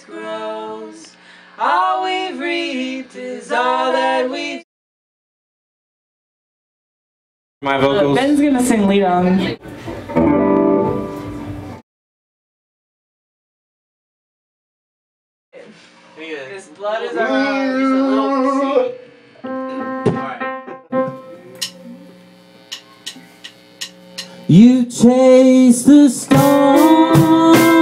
grows. All we've reaped is all that we. My vocals. Ben's gonna sing lead on. This blood is our own. You chase the storm.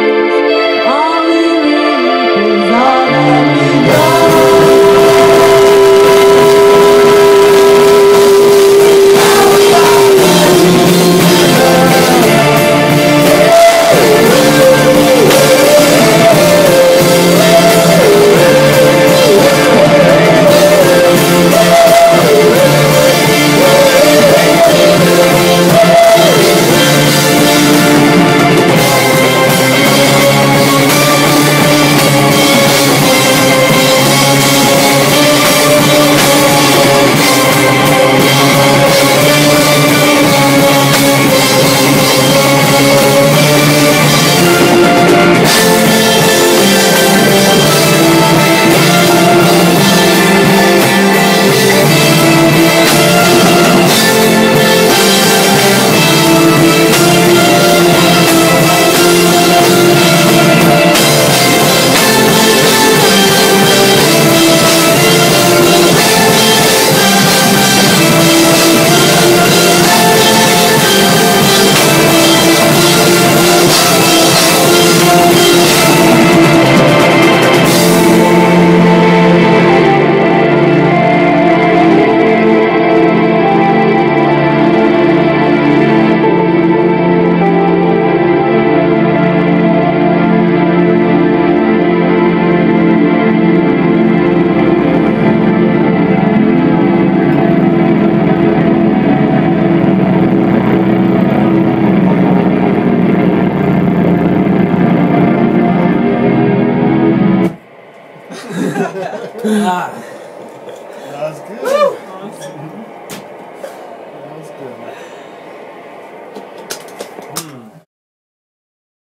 That's That was good. Woo.